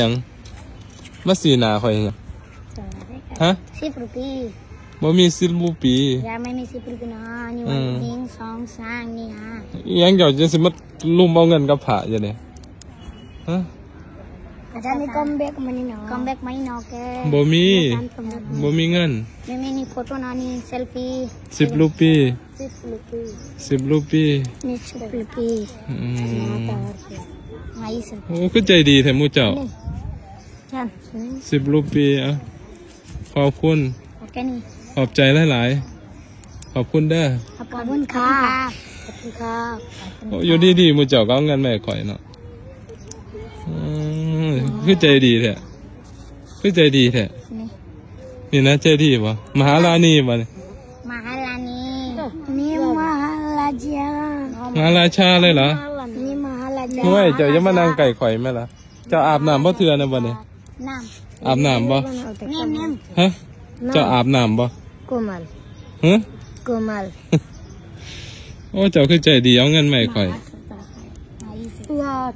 หยังมาสีหนาข่อยหยังฮะสิบรูปีบ่มีสิบรูปียาไม่มีสิบรูปีนะนี่อืวันมหนึ่งสองสามนี่ฮะอิหยังเจ้าจะสิมาลุมเอาเงินกับผาจังได๋ฮะอาจารย์มีคอมแบ็กมันนี่เนาะคอมแบ็กมันนี่เนาะแกบ่มีบ่มีเงินไม่มีนี่โฟโต้นะนี่เซลฟี่สิบรูปีสิบรูปีสิบรูปีนี่สิบรูปีอืมไงสิโอ้คือใจดีแท้หมู่เจ้า นี่จันสิบรูปีอะขอบคุณโอเคนี่ขอบใจหลายๆ ขอบคุณเด้อ ขอบคุณค่ะขอบคุณค่ะโอ้อยู่ดีๆหมู่เจ้าก็เอาเงินมาให้ข่อยเนาะอืมคือใจดีแท้คือใจดีแท้นี่นี่นะใจดีบ่มหารานีบ่เนี่ยมหาลานีนี่มหาลาจามหาราชาเลยเหรอนี่มหาลาจาเฮ้ยเจ้าอย่ามานั่งไก่ข่อยแม่ล่ะเจ้าอาบน้ำบ่เทื่อนะบ่เนี่ ยน้อาบน้ำบ่ำนี่นี่ฮะเจ้าอาบน้ำบ่ Komal. ฮะ Komal. โอ้เจ้าคือใจดีเอาเงินมาให้ข่อย Wah,